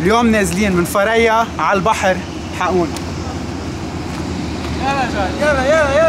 اليوم نازلين من فريا على البحر. حقونا. يلا جاد يلا يلا يلا يلا.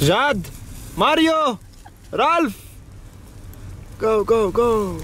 Jad, Mario, Ralph. Go, go, go.